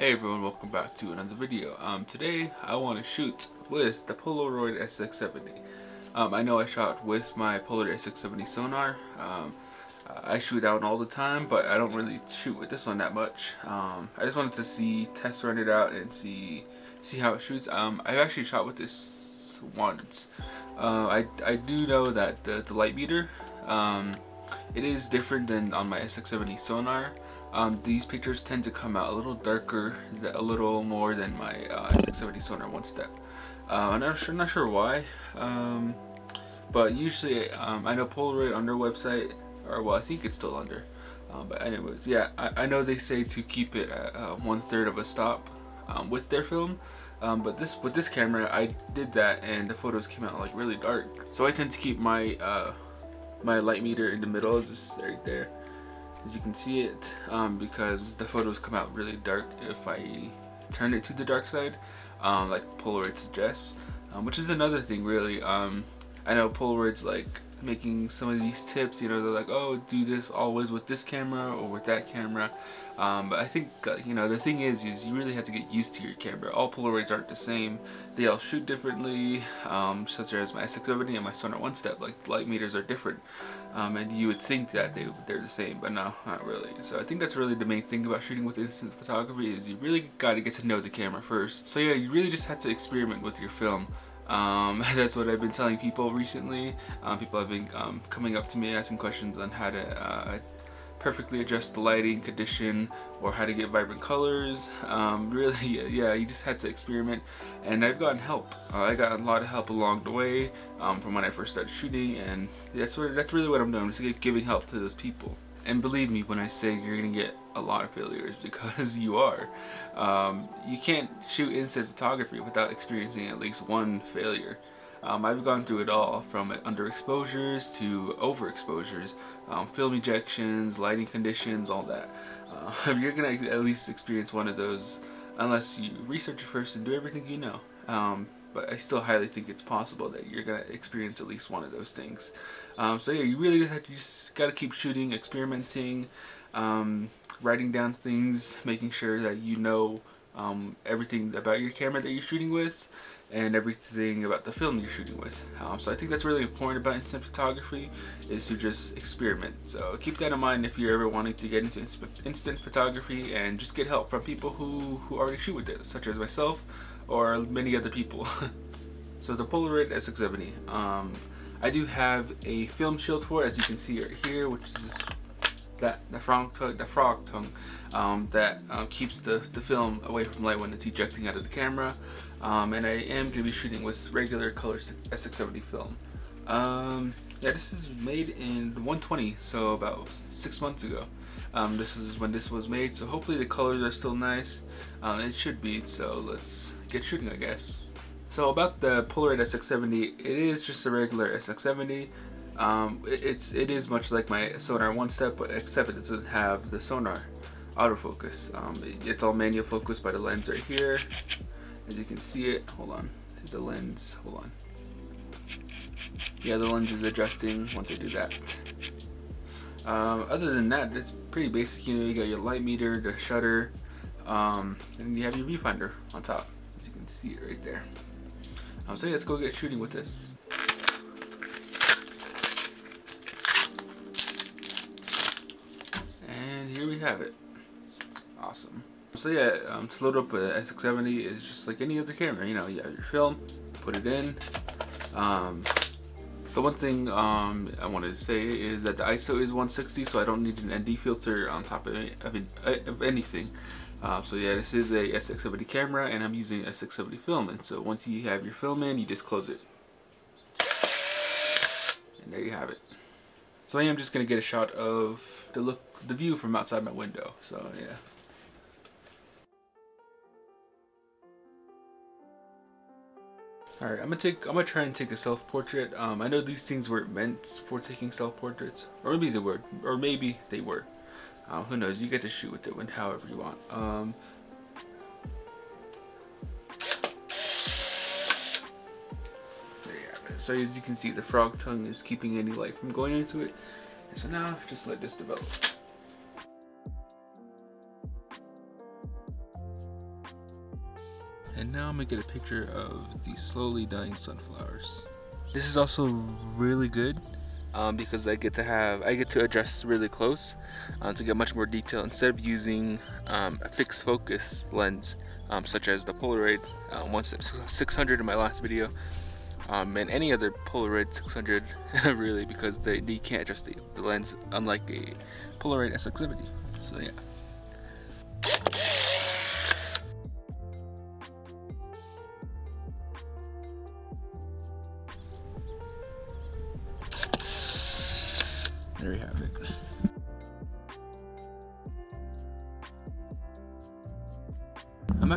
Hey everyone, welcome back to another video. Um, today I want to shoot with the Polaroid SX70. Um, I know I shot with my Polaroid SX70 sonar. Um, I shoot out all the time, but I don't really shoot with this one that much. Um, I just wanted to see, test run it out and see see how it shoots. Um, I've actually shot with this once. Uh, I, I do know that the, the light meter, um, it is different than on my SX70 sonar um, these pictures tend to come out a little darker, a little more than my uh, 670 Sonar One Step. Uh, I'm not sure, not sure why, um, but usually um, I know Polaroid on their website, or well, I think it's still under. Um, but anyways, yeah, I, I, know they say to keep it at uh, one third of a stop um, with their film. Um, but this with this camera, I did that, and the photos came out like really dark. So I tend to keep my uh, my light meter in the middle, just right there as you can see it um, because the photos come out really dark if I turn it to the dark side um, like Polaroid suggests um, which is another thing really. Um, I know Polaroid's like making some of these tips you know they're like oh do this always with this camera or with that camera. Um, but I think uh, you know the thing is is you really have to get used to your camera. All Polaroids aren't the same. They all shoot differently um, such as my S670 and my Sonar One Step like light meters are different um, and you would think that they, they're the same but no not really. So I think that's really the main thing about shooting with instant photography is you really got to get to know the camera first. So yeah you really just had to experiment with your film. Um, that's what I've been telling people recently. Um, people have been um, coming up to me asking questions on how to uh, perfectly adjust the lighting condition or how to get vibrant colors. Um, really, yeah, you just had to experiment and I've gotten help. Uh, I got a lot of help along the way um, from when I first started shooting and that's, what, that's really what I'm doing, just giving help to those people. And believe me when I say you're gonna get a lot of failures because you are. Um, you can't shoot instant photography without experiencing at least one failure. Um, I've gone through it all from underexposures to overexposures, um, film ejections, lighting conditions, all that. Uh, you're gonna at least experience one of those unless you research first and do everything you know. Um, but I still highly think it's possible that you're gonna experience at least one of those things. Um, so yeah, you really just, have to, just gotta keep shooting, experimenting, um, writing down things, making sure that you know um, everything about your camera that you're shooting with and everything about the film you're shooting with. Um, so I think that's really important about instant photography is to just experiment. So keep that in mind if you're ever wanting to get into instant photography and just get help from people who, who already shoot with it, such as myself or many other people. so the Polaroid SX70. Um, I do have a film shield for it, as you can see right here, which is that the frog tongue, the frog tongue um, that um, keeps the, the film away from light when it's ejecting out of the camera. Um, and I am going to be shooting with regular color SX70 film. Um, yeah, this is made in 120, so about six months ago. Um, this is when this was made, so hopefully the colors are still nice. Um, it should be, so let's get shooting, I guess. So about the Polaroid SX70, it is just a regular SX70. Um, it, it's it is much like my Sonar One Step, but except it doesn't have the sonar autofocus. Um, it, it's all manual focus by the lens right here. As you can see it, hold on, the lens, hold on. Yeah, the lens is adjusting once I do that. Um, other than that, it's pretty basic. You know, you got your light meter, the shutter, um, and you have your viewfinder on top. As you can see it right there. Um, so yeah, let's go get shooting with this. And here we have it. Awesome. So yeah, um, to load up a SX70 is just like any other camera. You know, you have your film, put it in. Um, so one thing um, I wanted to say is that the ISO is 160, so I don't need an ND filter on top of, any, of, of anything. Uh, so yeah, this is a SX70 camera, and I'm using SX70 film. And so once you have your film in, you just close it. And there you have it. So I am just gonna get a shot of the look, the view from outside my window. So yeah. Alright, I'm gonna take I'm gonna try and take a self-portrait. Um, I know these things weren't meant for taking self-portraits. Or maybe they were. Or maybe they were. Uh, who knows? You get to shoot with it when however you want. Um, so as you can see, the frog tongue is keeping any light from going into it. So now, just let this develop. And now I'm gonna get a picture of the slowly dying sunflowers. This is also really good um, because I get to have, I get to adjust really close uh, to get much more detail instead of using um, a fixed focus lens um, such as the Polaroid uh, 600 in my last video um, and any other Polaroid 600 really because they, they can't adjust the, the lens unlike a Polaroid SX70 so yeah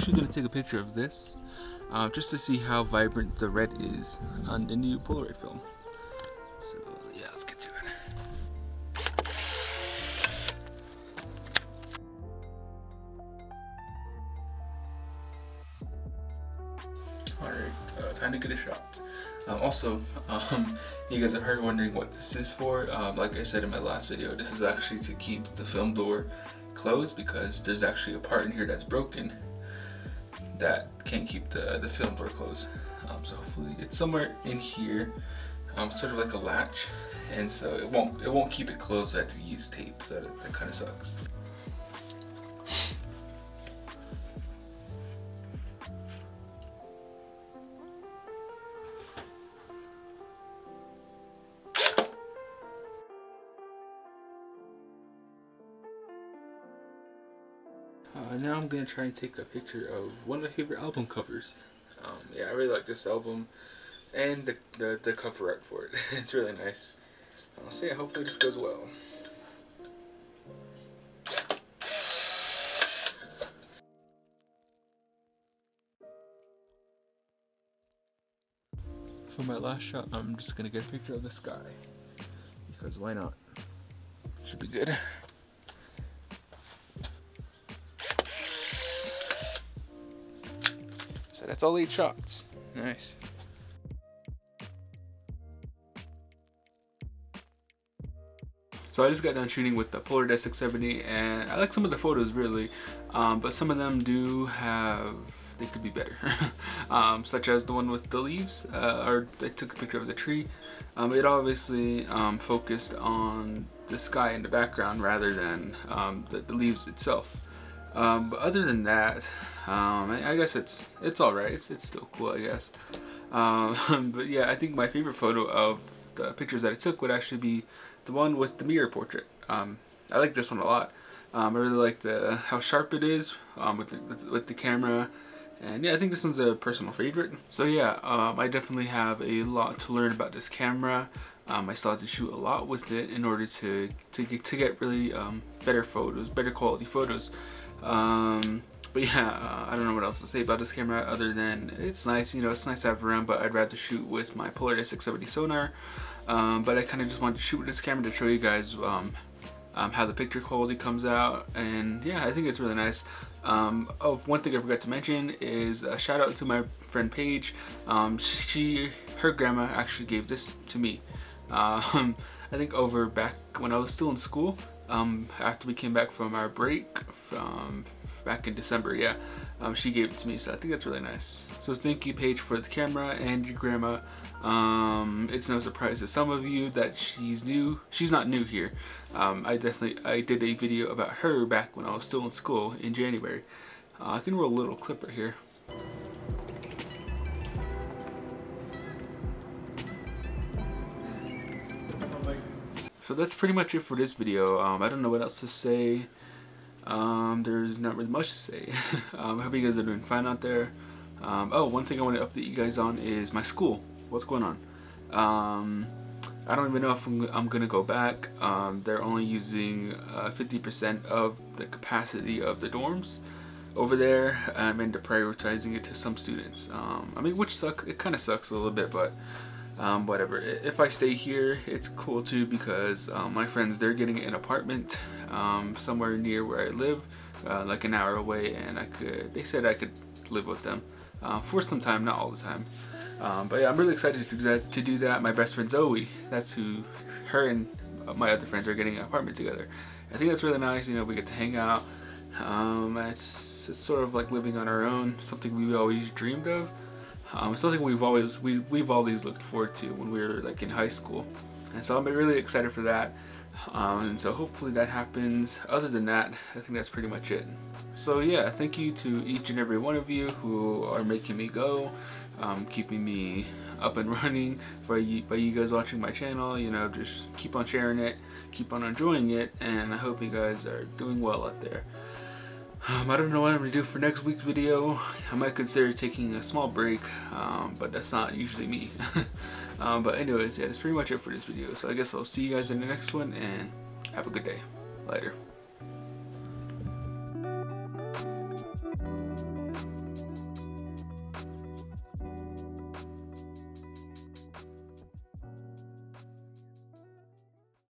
actually going to take a picture of this uh, just to see how vibrant the red is on the new Polaroid film. So yeah, let's get to it. Alright, uh, time to get a shot. Um, also, um, you guys are probably wondering what this is for. Um, like I said in my last video, this is actually to keep the film door closed because there's actually a part in here that's broken that can't keep the, the film door closed. Um, so hopefully it's somewhere in here, um, sort of like a latch, and so it won't it won't keep it closed. I have to use tape, so that, that kind of sucks. Now I'm gonna try and take a picture of one of my favorite album covers. Um, yeah, I really like this album and the, the, the cover art for it. it's really nice. Uh, so yeah, hopefully this goes well. For my last shot, I'm just gonna get a picture of the sky. Because why not? Should be good. So that's all eight shots. Nice. So I just got done shooting with the Polaroid SX70 and I like some of the photos really, um, but some of them do have, they could be better. um, such as the one with the leaves, uh, or I took a picture of the tree. Um, it obviously um, focused on the sky in the background rather than um, the, the leaves itself. Um, but other than that, um, I, I, guess it's it's all right. It's, it's still cool, I guess. Um, but yeah, I think my favorite photo of the pictures that I took would actually be the one with the mirror portrait. Um, I like this one a lot. Um, I really like the how sharp it is um, with, the, with, with, the camera. And yeah, I think this one's a personal favorite. So yeah, I definitely have a lot to learn about this camera. I still have to shoot a lot with it in order to, to, get, to get really better photos, better quality photos. Um, but yeah, uh, I don't know what else to say about this camera other than it's nice, you know, it's nice to have around, but I'd rather shoot with my Polaroid 670 sonar. Um, but I kind of just wanted to shoot with this camera to show you guys um, um, how the picture quality comes out. And yeah, I think it's really nice. Um, oh, one thing I forgot to mention is a shout out to my friend Paige. Um, she, her grandma actually gave this to me. Um, I think over back when I was still in school um, after we came back from our break from back in December, yeah, um, she gave it to me, so I think that's really nice. So thank you, Paige, for the camera and your grandma. Um, it's no surprise to some of you that she's new. She's not new here. Um, I definitely, I did a video about her back when I was still in school in January. Uh, I can roll a little clip right here. That's pretty much it for this video. Um, I don't know what else to say. Um, there's not really much to say. um, I hope you guys are doing fine out there. Um, oh, one thing I want to update you guys on is my school. What's going on? Um, I don't even know if I'm, I'm going to go back. Um, they're only using 50% uh, of the capacity of the dorms over there and they're prioritizing it to some students. I mean, which suck. It kind of sucks a little bit, but um, whatever. If I stay here it's cool too because um, my friends they're getting an apartment um, somewhere near where I live uh, like an hour away and I could they said I could live with them uh, for some time not all the time. Um, but yeah I'm really excited to do that to do that. My best friend Zoe that's who her and my other friends are getting an apartment together. I think that's really nice you know we get to hang out. Um, it's It's sort of like living on our own, something we've always dreamed of. Um, something we've always we, we've always looked forward to when we were like in high school. And so I'm really excited for that. Um, and so hopefully that happens. Other than that, I think that's pretty much it. So yeah, thank you to each and every one of you who are making me go, um, keeping me up and running for you, by you guys watching my channel. You know, just keep on sharing it, keep on enjoying it, and I hope you guys are doing well out there. Um, I don't know what I'm to do for next week's video. I might consider taking a small break, um, but that's not usually me. um, but anyways, yeah, that's pretty much it for this video. So I guess I'll see you guys in the next one, and have a good day. Later.